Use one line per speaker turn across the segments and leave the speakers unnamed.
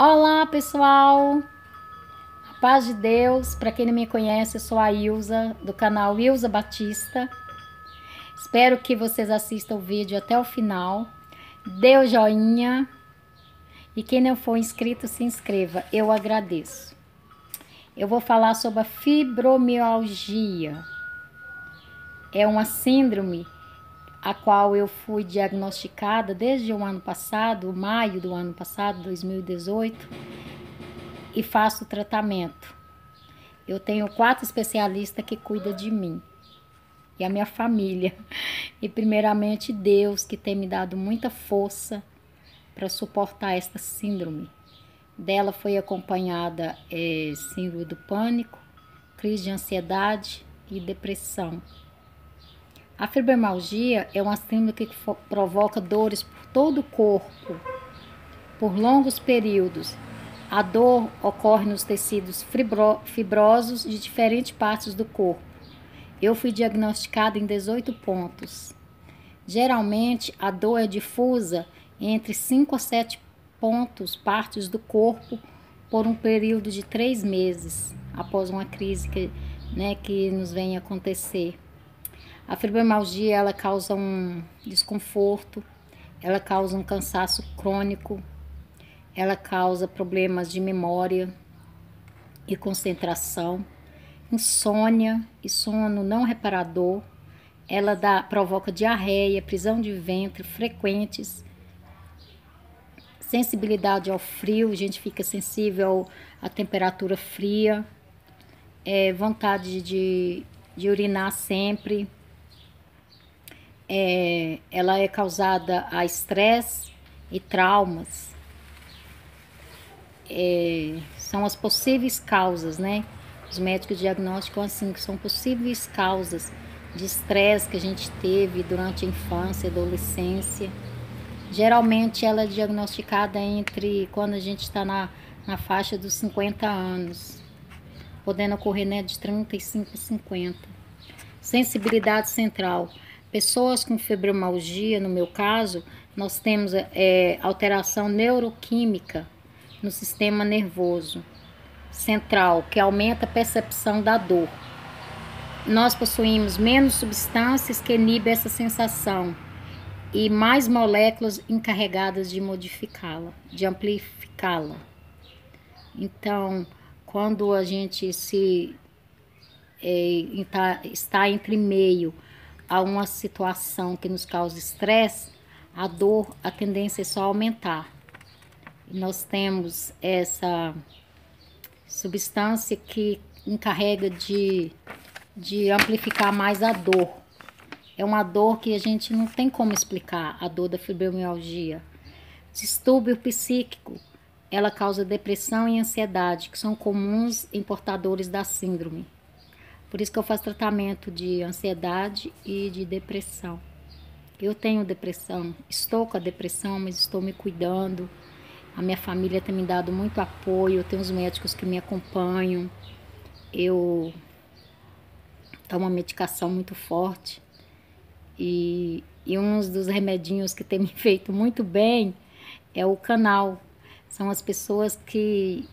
Olá, pessoal! A paz de Deus. Para quem não me conhece, eu sou a Ilza, do canal Ilza Batista. Espero que vocês assistam o vídeo até o final. Dê o joinha. E quem não for inscrito, se inscreva. Eu agradeço. Eu vou falar sobre a fibromialgia. É uma síndrome a qual eu fui diagnosticada desde o ano passado, maio do ano passado, 2018, e faço tratamento. Eu tenho quatro especialistas que cuidam de mim e a minha família. E primeiramente Deus que tem me dado muita força para suportar esta síndrome. Dela foi acompanhada é, síndrome do pânico, crise de ansiedade e depressão. A fibromialgia é uma síndrome que provoca dores por todo o corpo por longos períodos. A dor ocorre nos tecidos fibro fibrosos de diferentes partes do corpo. Eu fui diagnosticada em 18 pontos. Geralmente, a dor é difusa entre 5 a 7 pontos, partes do corpo, por um período de três meses após uma crise que, né, que nos vem acontecer. A fibromialgia ela causa um desconforto, ela causa um cansaço crônico, ela causa problemas de memória e concentração, insônia e sono não reparador. Ela dá, provoca diarreia, prisão de ventre frequentes, sensibilidade ao frio, a gente fica sensível à temperatura fria, é, vontade de, de urinar sempre, é, ela é causada a estresse e traumas. É, são as possíveis causas, né? Os médicos diagnosticam assim que são possíveis causas de estresse que a gente teve durante a infância, adolescência. Geralmente ela é diagnosticada entre quando a gente está na, na faixa dos 50 anos, podendo ocorrer né, de 35 a 50. Sensibilidade central. Pessoas com fibromialgia, no meu caso, nós temos é, alteração neuroquímica no sistema nervoso central, que aumenta a percepção da dor. Nós possuímos menos substâncias que inibem essa sensação e mais moléculas encarregadas de modificá-la, de amplificá-la. Então, quando a gente se é, está entre meio a uma situação que nos causa estresse, a dor, a tendência é só aumentar. Nós temos essa substância que encarrega de, de amplificar mais a dor. É uma dor que a gente não tem como explicar, a dor da fibromialgia. Distúrbio psíquico, ela causa depressão e ansiedade, que são comuns em portadores da síndrome. Por isso que eu faço tratamento de ansiedade e de depressão. Eu tenho depressão, estou com a depressão, mas estou me cuidando. A minha família tem me dado muito apoio, eu tenho os médicos que me acompanham. Eu tomo uma medicação muito forte. E, e um dos remedinhos que tem me feito muito bem é o canal. São as pessoas que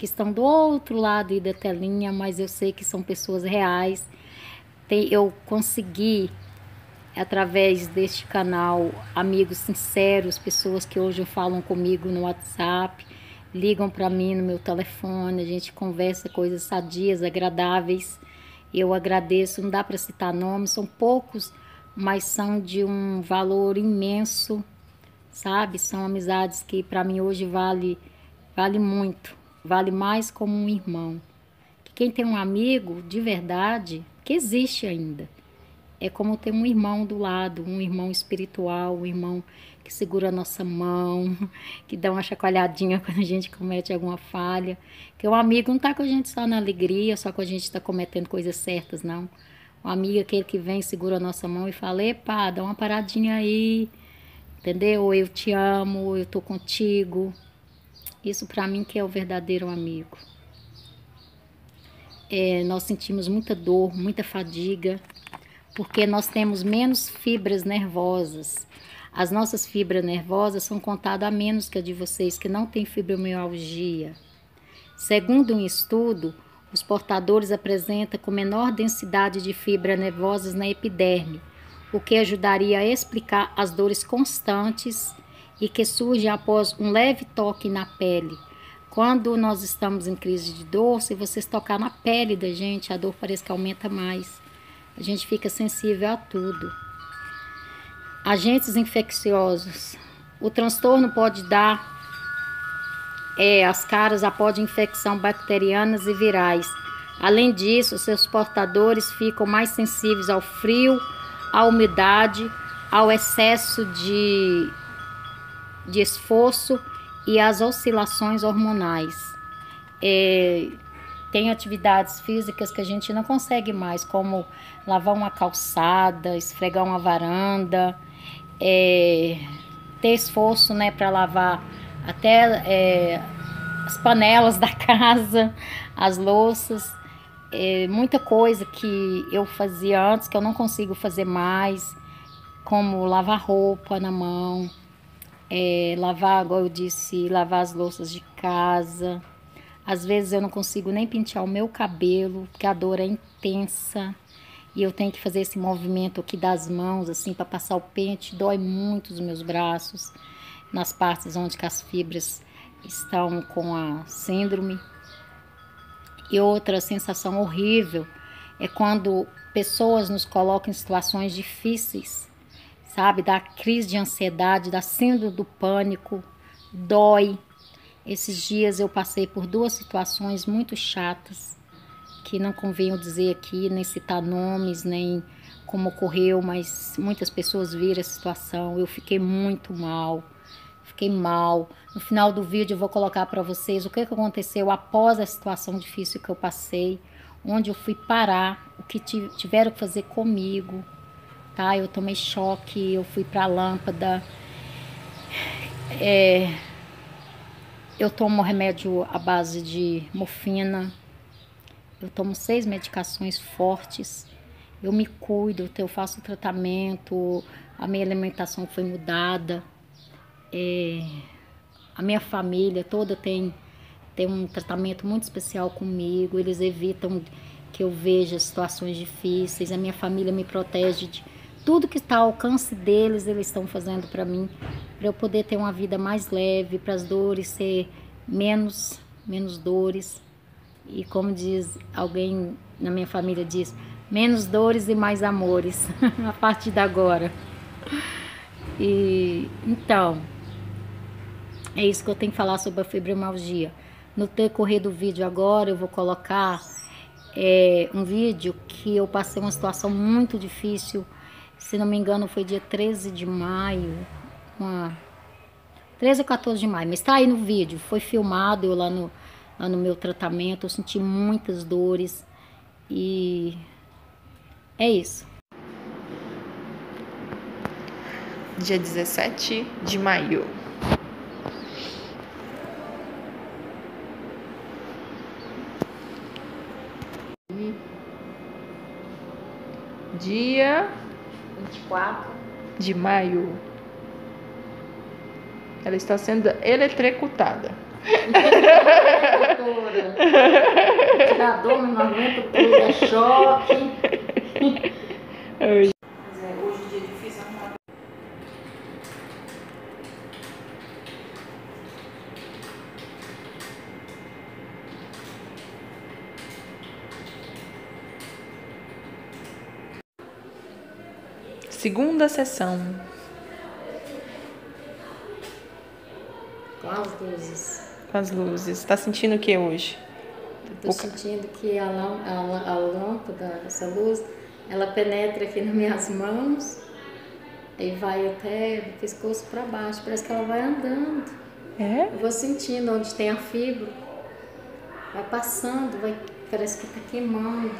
que estão do outro lado da telinha, mas eu sei que são pessoas reais. Eu consegui, através deste canal, amigos sinceros, pessoas que hoje falam comigo no WhatsApp, ligam para mim no meu telefone, a gente conversa coisas sadias, agradáveis. Eu agradeço, não dá para citar nomes, são poucos, mas são de um valor imenso, sabe? São amizades que para mim hoje vale vale muito vale mais como um irmão. Que quem tem um amigo de verdade, que existe ainda, é como ter um irmão do lado, um irmão espiritual, um irmão que segura a nossa mão, que dá uma chacoalhadinha quando a gente comete alguma falha. Que o amigo não está com a gente só na alegria, só com a gente está cometendo coisas certas, não. O amigo é aquele que vem, segura a nossa mão e fala, epa, dá uma paradinha aí, entendeu? Eu te amo, eu tô contigo, isso para mim que é o verdadeiro amigo. É, nós sentimos muita dor, muita fadiga, porque nós temos menos fibras nervosas. As nossas fibras nervosas são contadas a menos que a de vocês que não têm fibromialgia. Segundo um estudo, os portadores apresentam com menor densidade de fibras nervosas na epiderme, o que ajudaria a explicar as dores constantes e que surgem após um leve toque na pele. Quando nós estamos em crise de dor, se vocês tocar na pele da gente, a dor parece que aumenta mais. A gente fica sensível a tudo. Agentes infecciosos. O transtorno pode dar é, as caras após infecção bacterianas e virais. Além disso, seus portadores ficam mais sensíveis ao frio, à umidade, ao excesso de, de esforço e às oscilações hormonais. É, tem atividades físicas que a gente não consegue mais, como lavar uma calçada, esfregar uma varanda, é, ter esforço né, para lavar até é, as panelas da casa, as louças, é, muita coisa que eu fazia antes que eu não consigo fazer mais, como lavar roupa na mão, é, lavar, igual eu disse, lavar as louças de casa. Às vezes eu não consigo nem pentear o meu cabelo, porque a dor é intensa. E eu tenho que fazer esse movimento aqui das mãos, assim, para passar o pente. Dói muito os meus braços, nas partes onde as fibras estão com a síndrome. E outra sensação horrível é quando pessoas nos colocam em situações difíceis, sabe? Da crise de ansiedade, da síndrome do pânico, dói. Esses dias eu passei por duas situações muito chatas, que não convém eu dizer aqui, nem citar nomes, nem como ocorreu, mas muitas pessoas viram a situação. Eu fiquei muito mal fiquei mal. No final do vídeo eu vou colocar para vocês o que, aconteceu após a situação difícil que eu passei, onde eu fui parar, o que tiveram que fazer comigo, tá? Eu tomei choque, eu fui para a lâmpada. É, eu tomo remédio à base de morfina. Eu tomo seis medicações fortes. Eu me cuido, eu faço tratamento, a minha alimentação foi mudada. É, a minha família toda tem, tem um tratamento muito especial comigo, eles evitam que eu veja situações difíceis, a minha família me protege de tudo que está ao alcance deles, eles estão fazendo para mim, para eu poder ter uma vida mais leve, para as dores ser menos, menos dores. E como diz alguém na minha família diz, menos dores e mais amores a partir de agora. E então, é isso que eu tenho que falar sobre a fibromialgia. No decorrer do vídeo agora eu vou colocar é, um vídeo que eu passei uma situação muito difícil. Se não me engano foi dia 13 de maio. Uma, 13 ou 14 de maio, mas tá aí no vídeo. Foi filmado eu lá no, lá no meu tratamento. Eu senti muitas dores. E é isso.
Dia 17 de maio. dia
24
de maio. Ela está sendo eletrocutada.
Doutora, tirador, não aguento tudo, é choque.
Segunda sessão.
Com as luzes.
Com as luzes. Está sentindo o que hoje?
Estou sentindo que a, a, a lâmpada, essa luz, ela penetra aqui nas minhas mãos e vai até do pescoço para baixo. Parece que ela vai andando.
É?
Eu vou sentindo onde tem a fibra. Vai passando, vai, parece que está queimando.